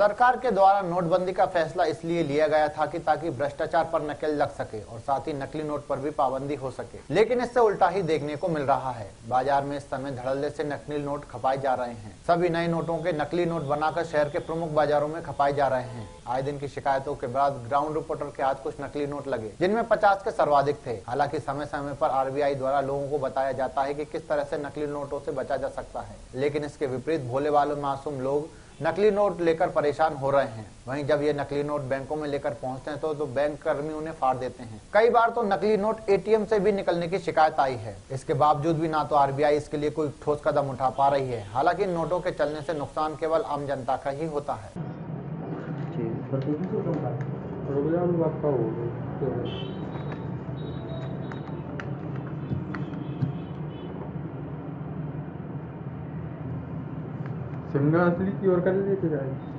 के द्वारा नोटबंदी का फैसला इसलिए लिया गया था कि ताकि भ्रष्टाचार पर नकेल लग सके और साथ ही नकली नोट पर भी पाबंदी हो सके। लेकिन इससे उल्टा ही देखने को मिल रहा है। बाज़ार में इस समय धड़ल्ले से नकली नोट खपाए जा रहे हैं। सभी नए नोटों के नकली नोट बनाकर शहर के प्रमुख बाजारों में खपाए जा रहे हैं। आए दिन की शिकायतों के बाद ग्राउंड रिपोर्टर के हाथ कुछ नकली नोट लगे, जिनमें पचास के सर्वाधिक थे। हालाँकि समय समय पर आरबीआई द्वारा लोगों को बताया जाता है कि किस तरह से नकली नोटों से बचा जा सकता है। लेकिन इसके विपरीत भोले वाले मासूम लोग नकली नोट लेकर परेशान हो रहे हैं। वहीं जब ये नकली नोट बैंकों में लेकर पहुँचते हैं तो, तो बैंक कर्मी उन्हें फाड़ देते हैं। कई बार तो नकली नोट एटीएम से भी निकलने की शिकायत आई है। इसके बावजूद भी ना तो आरबीआई इसके लिए कोई ठोस कदम उठा पा रही है। हालाँकि नोटों के चलने से नुकसान केवल आम जनता का ही होता हो। शिमला असली की ओर कर लेते जाए